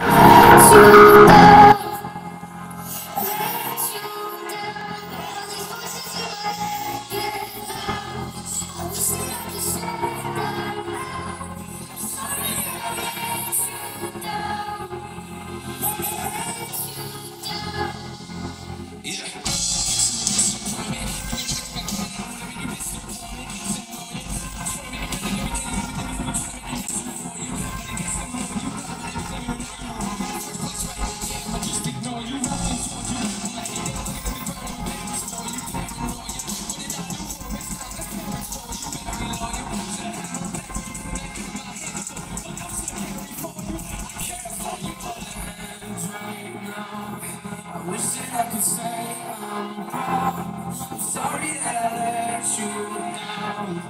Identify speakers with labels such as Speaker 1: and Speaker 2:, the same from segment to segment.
Speaker 1: Super Wish that I could say I'm proud. I'm Sorry that I let you down.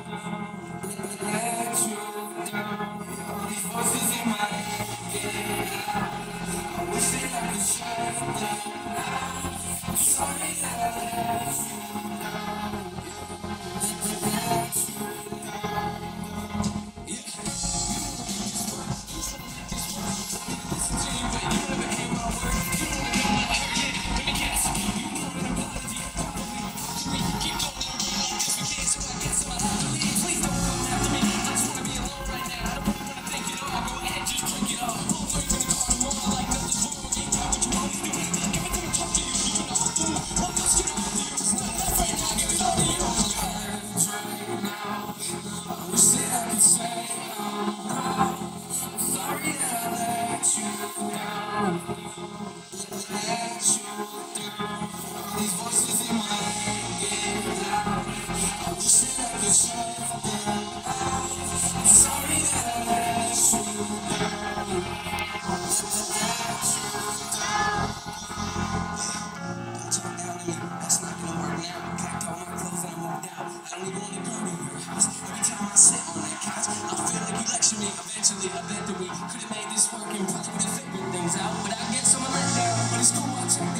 Speaker 1: Let you down. All These voices in my head getting loud. I wish that I could shut them down. I'm sorry that I let you.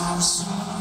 Speaker 1: so sorry.